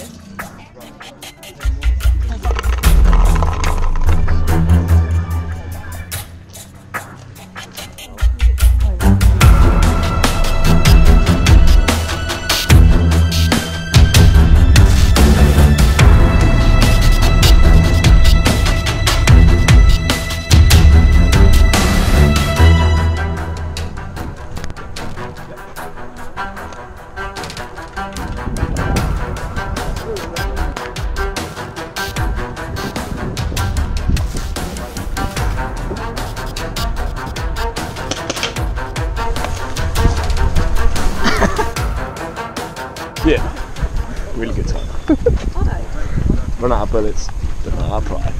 so Yeah, really good time. Run out of bullets, but not our pride.